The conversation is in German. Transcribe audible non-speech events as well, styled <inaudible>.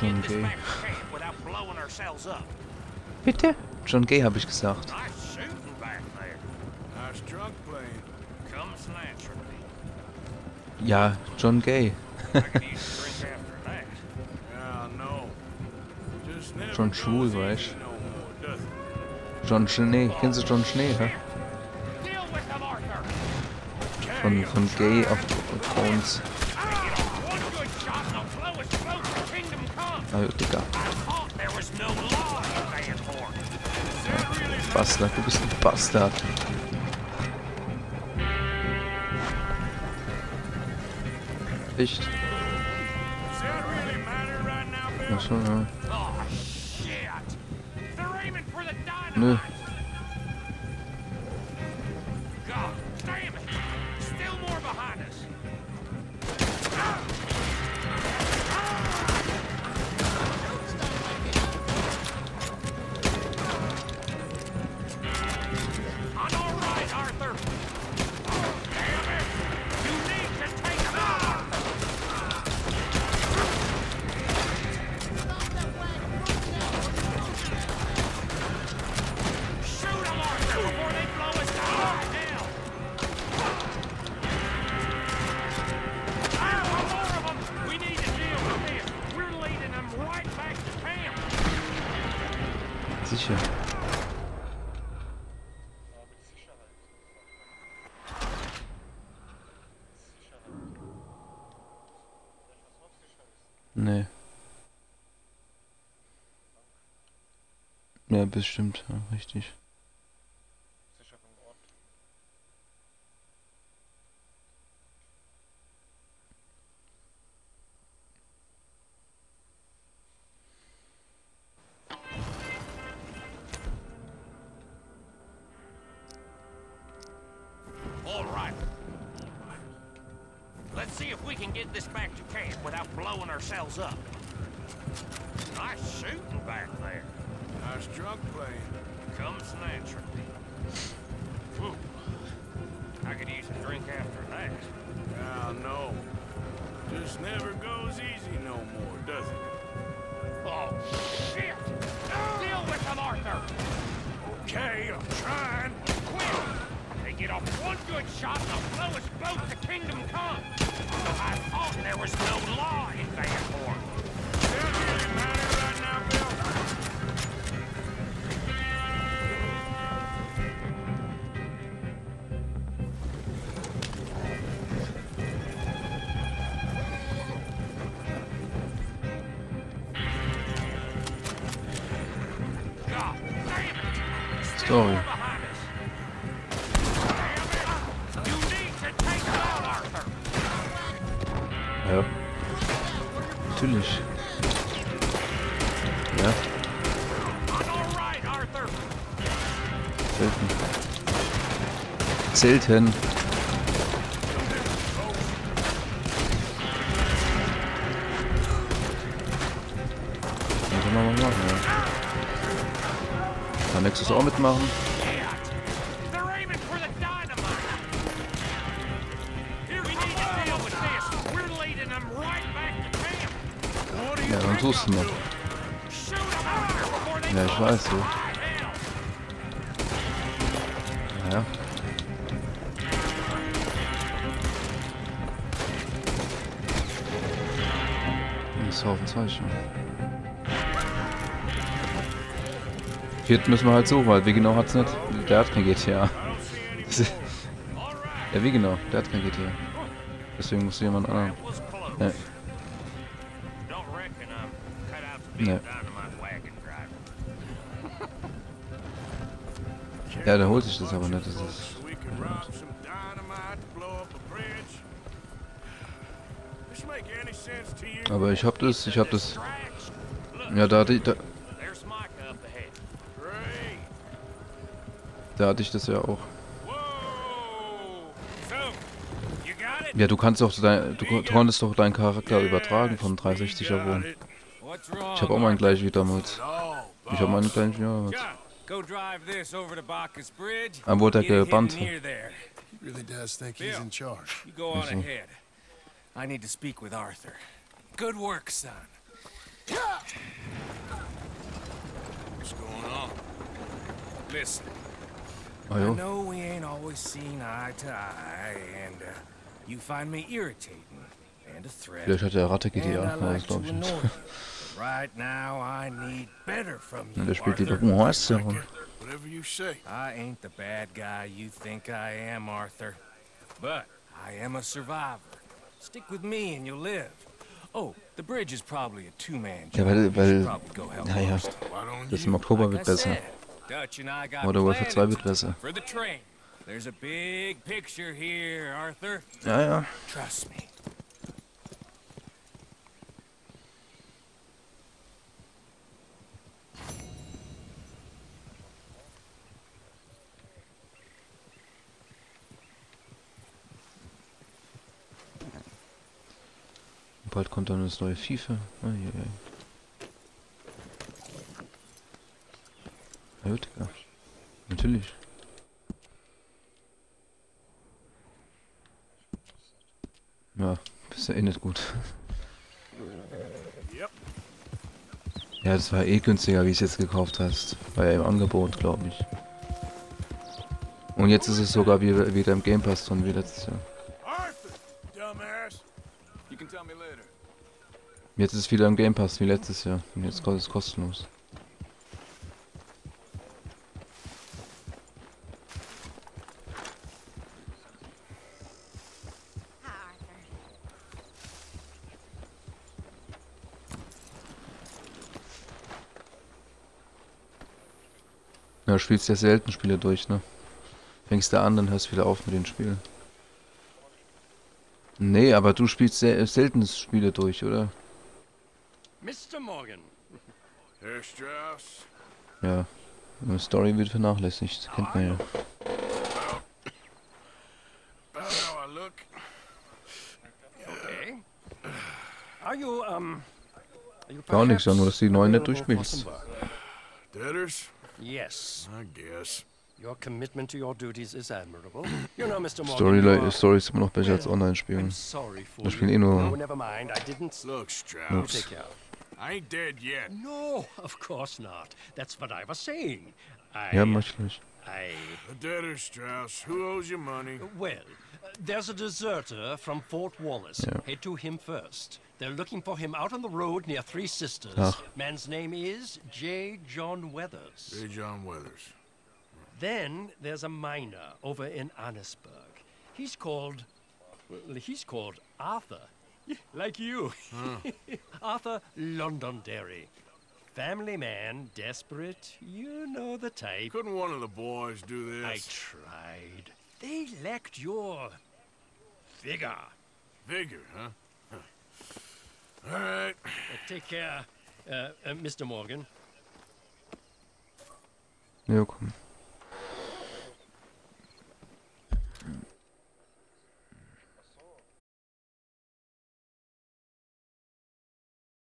John Gay. Bitte? John Gay habe ich gesagt. Ja, John Gay. <laughs> John schwul, weißt John Schnee. Kennst du John Schnee, hä? Von, von Gay auf Thrones. Ja, Digga. Bastard, du bist ein Bastard. Echt? Ach so, ja. Nö. Nee. Ja, bestimmt, ja, richtig. All right. Let's see if we can get this back to camp without blowing ourselves up. Nice shooting back there. Nice drunk playing. Comes naturally. Whew. I could use a drink after that. Yeah, no. Just never goes easy no more, does it? Oh, shit! Deal with them, Arthur! Okay, I'm trying. Quick! They get off one good shot and they'll blow us both to Kingdom Come. So I thought there was no law in Vanport. Does Ja. Natürlich. Ja, selten. Selten. Ja, kann man mal machen, ja. Kann Nexus auch mitmachen. Ja, dann tust du noch. Ja, ich weiß so. Naja. Das ist ein Haufen Zeug, ja. Viert müssen wir halt suchen, weil wie genau hat's nicht. Der hat kein GTA. Ja, wie genau? Der hat kein GTA. Deswegen muss jemand anderen. That driver. Ja, der holt sich das aber nicht. Das ist. so we can rob some dynamite, blow up a bridge? This make any sense to you? Aber ich hab das, ich hab das. Ja, da hatte ich, da, da hatte ich das ja auch. Ja, du kannst doch dein, du kon- konntest doch deinen Charakter übertragen vom 360er Wohn. Ich habe auch meinen gleich wie damals. Oh, Ich habe meinen gleich wie damals. John, go drive this over to Bacchus Bridge. Dann wurde er gebannt. really does think he's in charge. You go on ahead. I need to speak with Arthur. Good work, son. What's going on? Listen, I know we ain't always seen eye to eye, and uh, you find me irritating and a threat. Vielleicht hat der Ratte and I GTA. Like das glaube ich nicht. you. <laughs> Right now, I need better from you, Und der spielt lieber Arthur. Monster. und- Whatever you say. I ain't the bad guy you think I am, Arthur. But I am a survivor. Stick with me and you'll live. Oh, the bridge is probably a two-man job. Ja, weil, weil, probably go help naja, Horst. Das im Oktober wird besser. Modern Warfare 2 plans wird besser. For the train. There's a big picture here, Arthur. Ja, ja. Trust me. Bald kommt dann das neue FIFA. Ah, ja, ja. Ja, gut, Digga. Natürlich. Ja, ist ja eh nicht gut. Yep. Ja, das war eh günstiger, wie es jetzt gekauft hast. War ja im Angebot, glaube ich. Und jetzt ist es sogar wie, wieder im Game Pass drin wie letztes Jahr. Jetzt ist es wieder im Game Pass wie letztes Jahr. Und jetzt kostet es kostenlos. Hi, Arthur. Ja, du spielst ja selten Spiele durch, ne? Fängst da an, dann hörst du wieder auf mit den Spielen. Nee, aber du spielst sel selten Spiele durch, oder? Mr. Morgan, Herr Strauss. Ja. Die Story wird vernachlässigt, kennt man ja. Okay. Are you, um... Gar nichts, nur dass die neuen nicht durchspielst. Yes. I guess. Your commitment to your duties is admirable. You know, Mr. Morgan, Story, Story ist immer noch besser als Online-Spielen. I'm sorry for Wir you. spielen eh nur- No, never mind. I didn't... Look, Strauss. care. I ain't dead yet. No, of course not. That's what I was saying. I... Ja, ich gleich. I... A debtor, Strauss. Who owes you money? Well, there's a deserter from Fort Wallace. Yeah. Head to him first. They're looking for him out on the road near Three Sisters. Ach. Man's name is J. John Weathers. Hey, John Weathers. Then there's a miner over in Annesburg. He's called. Well, he's called Arthur. <laughs> Like you. <laughs> Arthur Londonderry. Family man, desperate. You know the type. Couldn't one of the boys do this? I tried. They lacked your. vigor. Vigor, huh? Huh. All right. Uh, take care, uh, uh, Mr. Morgan. Ja, komm.